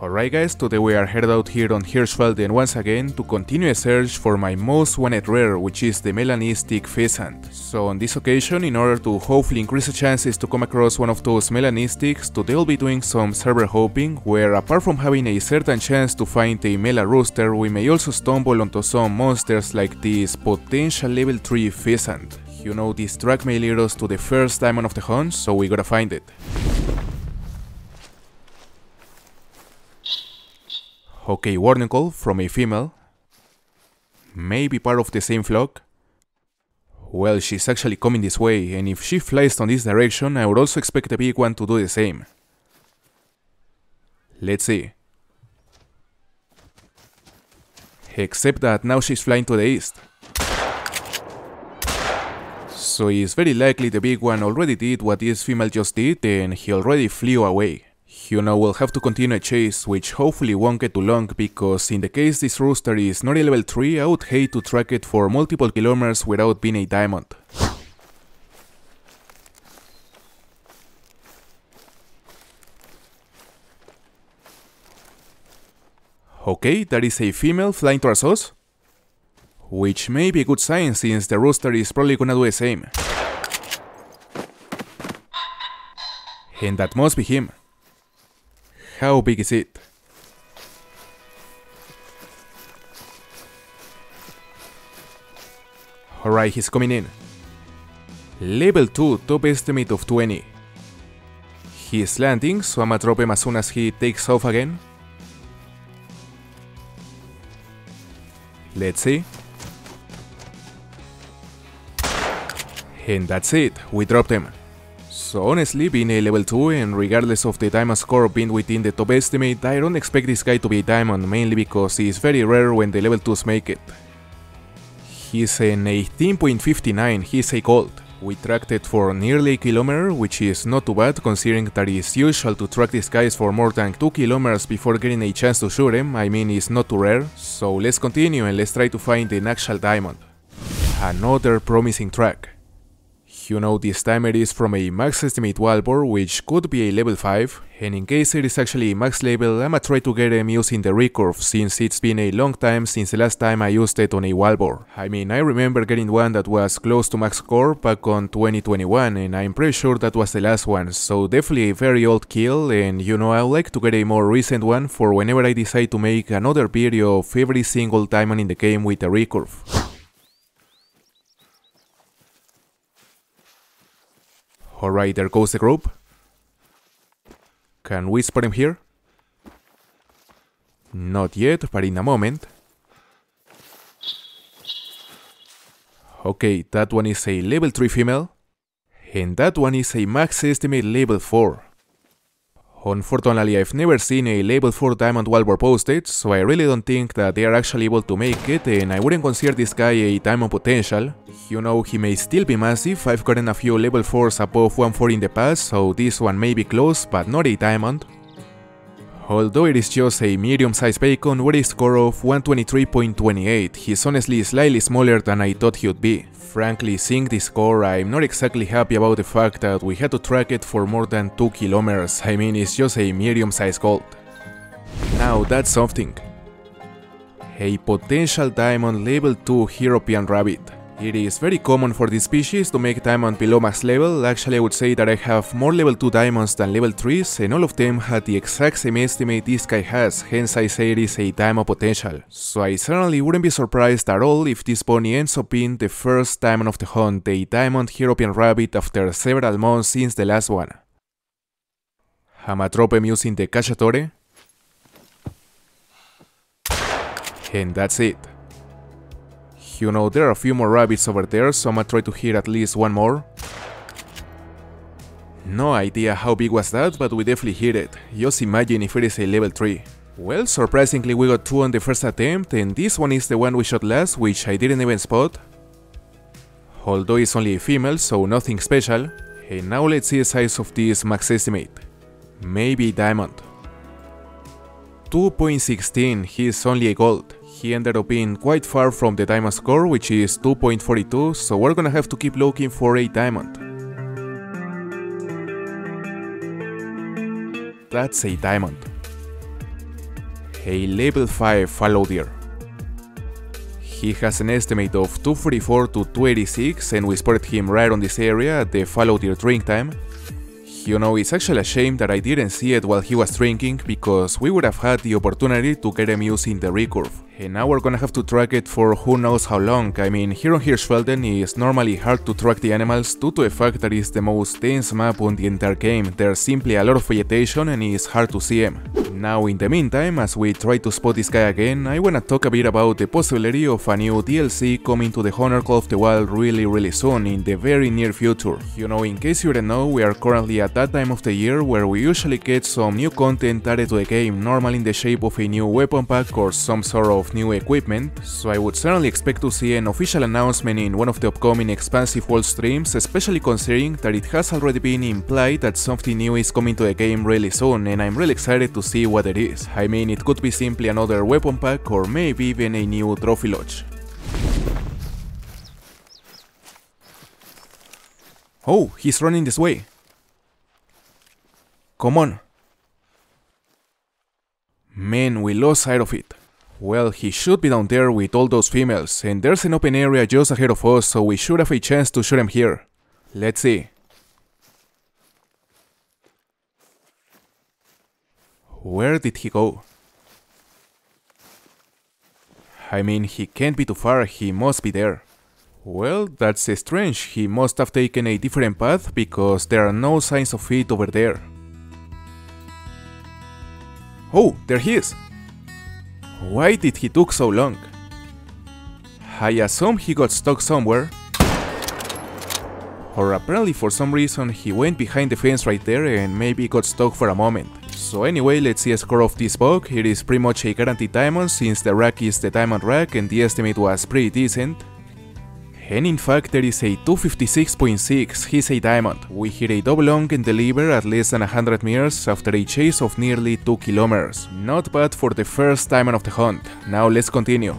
Alright guys, today we are headed out here on Hirschfelden once again to continue a search for my most wanted rare, which is the melanistic pheasant. So on this occasion, in order to hopefully increase the chances to come across one of those melanistics, today I'll be doing some server hopping, where apart from having a certain chance to find a mela rooster, we may also stumble onto some monsters like this potential level 3 pheasant. You know, this track may lead us to the first diamond of the hunt, so we gotta find it. Okay, warning call from a female. Maybe part of the same flock. Well, she's actually coming this way, and if she flies on this direction, I would also expect the big one to do the same. Let's see. Except that now she's flying to the east. So it's very likely the big one already did what this female just did and he already flew away. You know, we'll have to continue a chase, which hopefully won't get too long because in the case this rooster is not a level 3, I would hate to track it for multiple kilometers without being a diamond. Okay, that is a female flying towards us. Which may be a good sign since the rooster is probably gonna do the same. And that must be him. How big is it? Alright, he's coming in. Level 2, top estimate of 20. He's landing, so I'ma drop him as soon as he takes off again. Let's see. And that's it, we dropped him. So honestly, being a level 2 and regardless of the diamond score being within the top estimate, I don't expect this guy to be diamond mainly because he's very rare when the level 2s make it. He's an 18.59, he's a gold. We tracked it for nearly a kilometer, which is not too bad considering that it's usual to track these guys for more than 2 kilometers before getting a chance to shoot him, I mean it's not too rare. So let's continue and let's try to find an actual diamond. Another promising track. You know, this time it is from a max estimate wildboar, which could be a level 5, and in case it is actually a max level, I'ma try to get him using the recurve, since it's been a long time since the last time I used it on a wildboar. I mean, I remember getting one that was close to max score back on 2021, and I'm pretty sure that was the last one, so definitely a very old kill, and you know, I would like to get a more recent one for whenever I decide to make another video of every single diamond in the game with a recurve. Alright, there goes the group. Can we spot him here? Not yet, but in a moment. Okay, that one is a level 3 female. And that one is a max estimate level 4. Unfortunately, I've never seen a level 4 diamond wildboar posted, so I really don't think that they are actually able to make it, and I wouldn't consider this guy a diamond potential. You know, he may still be massive, I've gotten a few level 4s above 140 in the past, so this one may be close, but not a diamond. Although it is just a medium-sized bacon with a score of 123.28, he's honestly slightly smaller than I thought he would be. Frankly, seeing this score, I'm not exactly happy about the fact that we had to track it for more than 2 kilometers, I mean it's just a medium-sized gold. Now that's something. A potential diamond level 2 European rabbit. It is very common for this species to make diamond below max level, actually I would say that I have more level 2 diamonds than level 3s and all of them had the exact same estimate this guy has, hence I say it is a diamond potential. So I certainly wouldn't be surprised at all if this pony ends up being the first diamond of the hunt, a diamond European rabbit after several months since the last one. Him using the cacciatore. And that's it. You know, there are a few more rabbits over there, so I'ma try to hit at least one more. No idea how big was that, but we definitely hit it. Just imagine if it is a level 3. Well, surprisingly we got 2 on the first attempt, and this one is the one we shot last, which I didn't even spot. Although it's only a female, so nothing special. And now let's see the size of this max estimate. Maybe diamond. 2.16, he's only a gold. He ended up being quite far from the diamond score, which is 2.42, so we're gonna have to keep looking for a diamond. That's a diamond. a level 5 fallow deer. He has an estimate of 244 to 286 and we spotted him right on this area at the fallow deer drink time. You know, it's actually a shame that I didn't see it while he was drinking because we would have had the opportunity to get him using the recurve. And now we're gonna have to track it for who knows how long. I mean, here on Hirschfelden it's normally hard to track the animals due to the fact that it's the most dense map on the entire game. There's simply a lot of vegetation and it's hard to see them. Now in the meantime, as we try to spot this guy again, I wanna talk a bit about the possibility of a new DLC coming to the Honor of the Wild really really soon, in the very near future. You know, in case you didn't know, we are currently at that time of the year where we usually get some new content added to the game, normally in the shape of a new weapon pack or some sort of new equipment, so I would certainly expect to see an official announcement in one of the upcoming Expansive World streams, especially considering that it has already been implied that something new is coming to the game really soon, and I'm really excited to see what it is. I mean, it could be simply another weapon pack or maybe even a new trophy lodge. Oh, he's running this way. Come on. Man, we lost sight of it. Well, he should be down there with all those females, and there's an open area just ahead of us, so we should have a chance to shoot him here. Let's see. Where did he go? I mean, he can't be too far, he must be there. Well, that's strange, he must have taken a different path because there are no signs of it over there. Oh, there he is! Why did he took so long? I assume he got stuck somewhere. Or apparently for some reason he went behind the fence right there and maybe got stuck for a moment. So anyway, let's see a score of this bug. It is pretty much a guaranteed diamond since the rack is the diamond rack and the estimate was pretty decent. And in fact there is a 256.6, he's a diamond. We hit a double lung and deliver at less than 100 meters after a chase of nearly 2 kilometers. Not bad for the first diamond of the hunt. Now let's continue.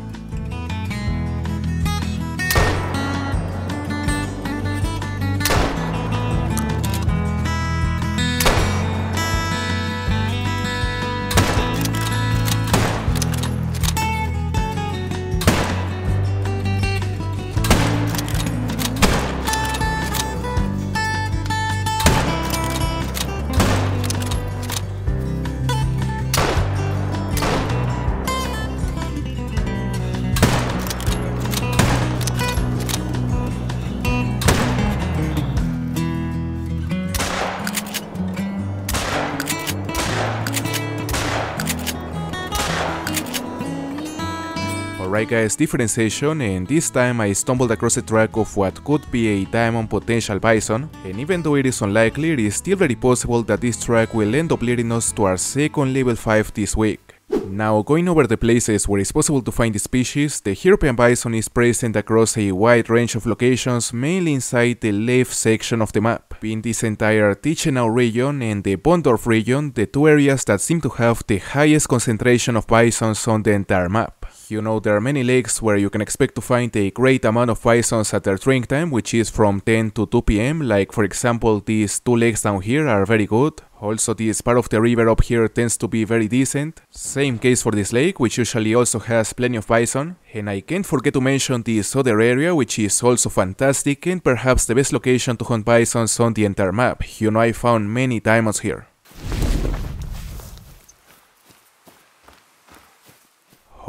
Alright guys, different session and this time I stumbled across a track of what could be a diamond potential bison and even though it is unlikely, it is still very possible that this track will end up leading us to our second level 5 this week. Now, going over the places where it's possible to find the species, the European bison is present across a wide range of locations, mainly inside the left section of the map. In this entire Tichenau region and the Bondorf region, the two areas that seem to have the highest concentration of bisons on the entire map. You know, there are many lakes where you can expect to find a great amount of bisons at their drink time, which is from 10 to 2 pm, like for example these two lakes down here are very good. Also this part of the river up here tends to be very decent. Same case for this lake, which usually also has plenty of bison. And I can't forget to mention this other area, which is also fantastic and perhaps the best location to hunt bisons on the entire map. You know, I found many diamonds here.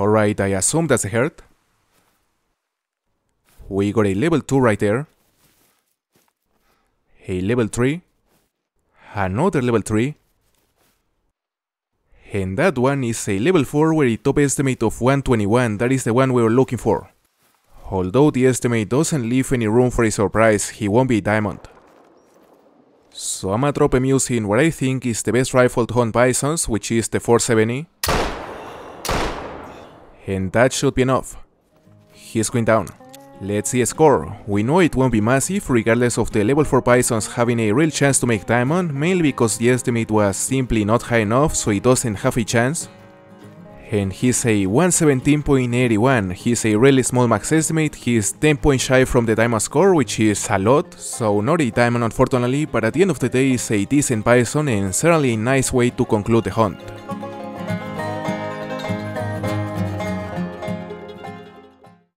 Alright, I assume that's a herd. We got a level 2 right there. A level 3. Another level 3. And that one is a level 4 where a top estimate of 121, that is the one we were looking for. Although the estimate doesn't leave any room for a surprise, he won't be a diamond. So I'ma drop him using what I think is the best rifle to hunt bisons, which is the 470. And that should be enough. He's going down. Let's see a score. We know it won't be massive regardless of the level 4 Bisons having a real chance to make diamond, mainly because the estimate was simply not high enough so it doesn't have a chance. And he's a 117.81, he's a really small max estimate, he's 10 points shy from the diamond score which is a lot, so not a diamond unfortunately, but at the end of the day it's a decent Bison and certainly a nice way to conclude the hunt.